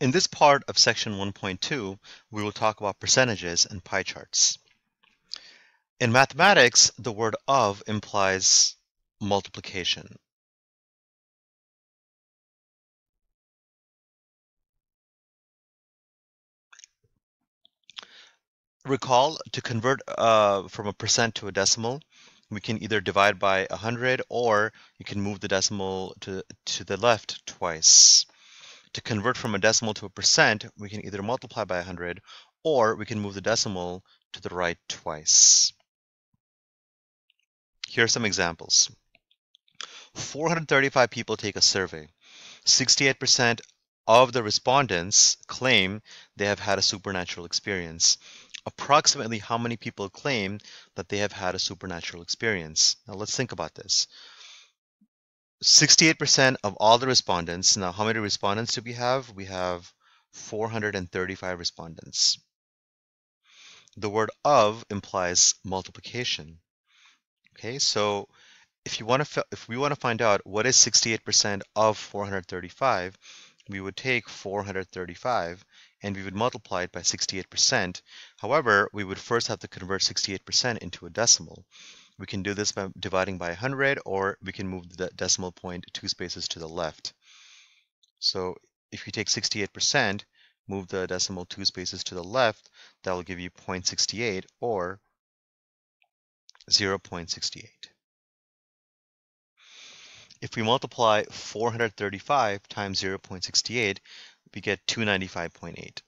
In this part of section 1.2, we will talk about percentages and pie charts. In mathematics, the word of implies multiplication. Recall, to convert uh, from a percent to a decimal, we can either divide by 100 or you can move the decimal to, to the left twice. To convert from a decimal to a percent, we can either multiply by 100 or we can move the decimal to the right twice. Here are some examples. 435 people take a survey. 68% of the respondents claim they have had a supernatural experience. Approximately how many people claim that they have had a supernatural experience? Now let's think about this. 68% of all the respondents. Now, how many respondents do we have? We have 435 respondents. The word of implies multiplication. Okay, so if you want to if we want to find out what is 68% of 435, we would take 435 and we would multiply it by 68%. However, we would first have to convert 68% into a decimal. We can do this by dividing by 100 or we can move the decimal point two spaces to the left. So if you take 68%, move the decimal two spaces to the left, that will give you 0.68 or 0.68. If we multiply 435 times 0.68, we get 295.8.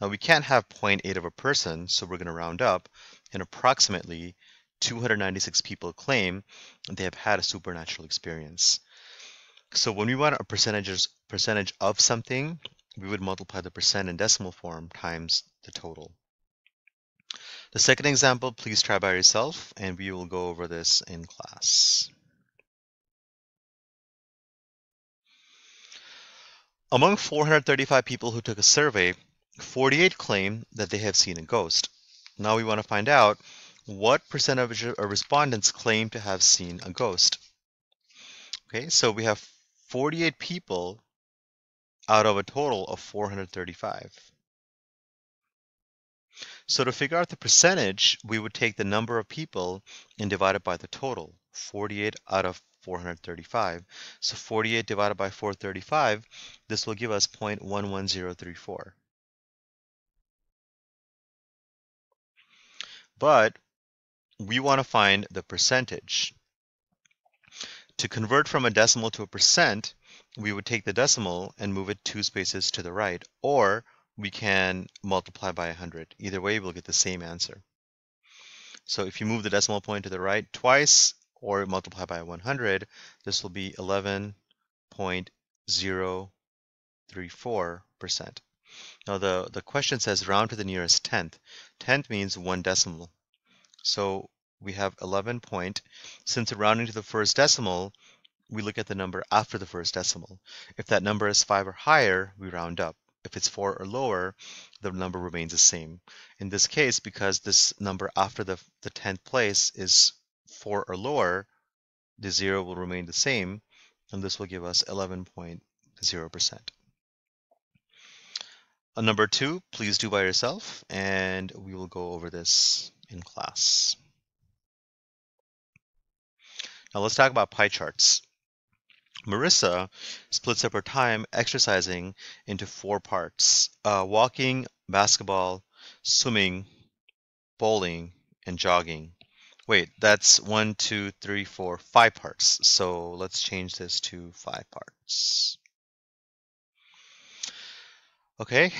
Now we can't have 0.8 of a person, so we're going to round up, and approximately 296 people claim they have had a supernatural experience. So when we want a percentage, percentage of something, we would multiply the percent in decimal form times the total. The second example, please try by yourself, and we will go over this in class. Among 435 people who took a survey, 48 claim that they have seen a ghost. Now we want to find out what percentage of respondents claim to have seen a ghost? Okay, so we have 48 people out of a total of 435. So to figure out the percentage, we would take the number of people and divide it by the total, 48 out of 435. So 48 divided by 435, this will give us 0.11034. But we want to find the percentage. To convert from a decimal to a percent, we would take the decimal and move it two spaces to the right, or we can multiply by 100. Either way, we'll get the same answer. So if you move the decimal point to the right twice, or multiply by 100, this will be 11.034%. Now the, the question says round to the nearest tenth. Tenth means one decimal. So we have 11 point. Since we're rounding to the first decimal, we look at the number after the first decimal. If that number is 5 or higher, we round up. If it's 4 or lower, the number remains the same. In this case, because this number after the, the 10th place is 4 or lower, the 0 will remain the same, and this will give us 11.0%. Uh, number two, please do by yourself, and we will go over this in class. Now let's talk about pie charts. Marissa splits up her time exercising into four parts, uh, walking, basketball, swimming, bowling, and jogging. Wait, that's one, two, three, four, five parts. So let's change this to five parts. Okay,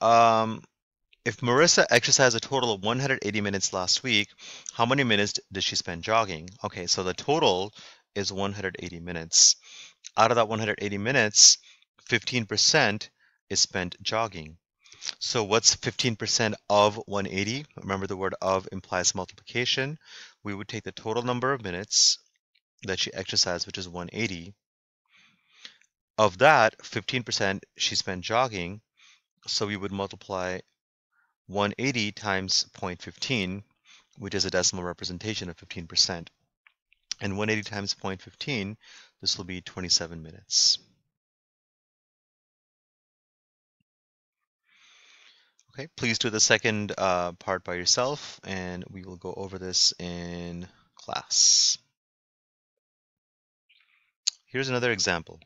um, if Marissa exercised a total of 180 minutes last week, how many minutes did she spend jogging? Okay, so the total is 180 minutes. Out of that 180 minutes, 15% is spent jogging. So what's 15% of 180? Remember the word of implies multiplication. We would take the total number of minutes that she exercised, which is 180. Of that, 15% she spent jogging. So we would multiply 180 times 0.15, which is a decimal representation of 15%. And 180 times 0.15, this will be 27 minutes. Okay, please do the second uh, part by yourself, and we will go over this in class. Here's another example.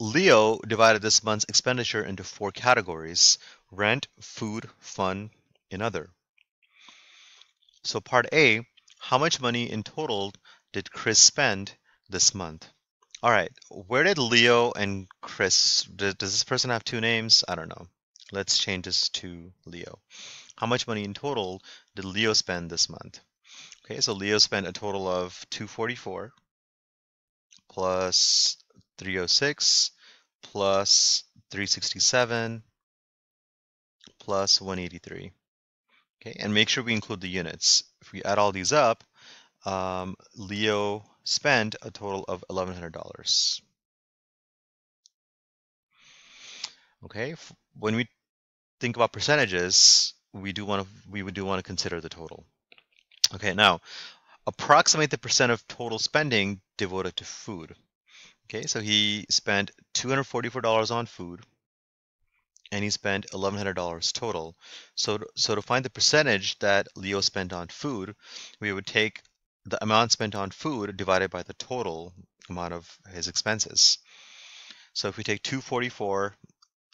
Leo divided this month's expenditure into four categories, rent, food, fun, and other. So part A, how much money in total did Chris spend this month? All right, where did Leo and Chris, does this person have two names? I don't know. Let's change this to Leo. How much money in total did Leo spend this month? Okay, so Leo spent a total of 244 plus 306 plus 367 plus 183. Okay, and make sure we include the units. If we add all these up, um, Leo spent a total of $1,100. Okay, when we think about percentages, we do want to we would do want to consider the total. Okay, now approximate the percent of total spending devoted to food. Okay, so he spent $244 on food and he spent $1,100 total. So, so to find the percentage that Leo spent on food, we would take the amount spent on food divided by the total amount of his expenses. So if we take 244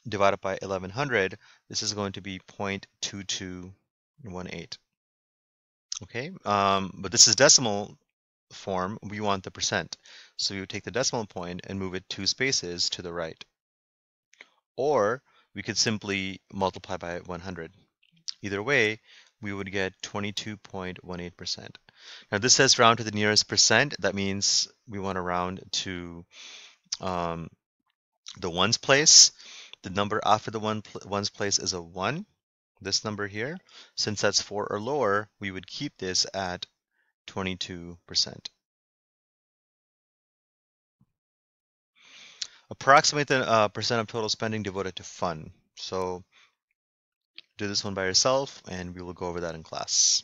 divided by 1100, this is going to be 0.2218. Okay, um, but this is decimal form, we want the percent. So you take the decimal point and move it two spaces to the right. Or we could simply multiply by 100. Either way, we would get 22.18%. Now this says round to the nearest percent. That means we want to round to um, the ones place. The number after the one pl ones place is a 1, this number here. Since that's 4 or lower, we would keep this at 22%. Approximate the uh, percent of total spending devoted to fun. So do this one by yourself and we will go over that in class.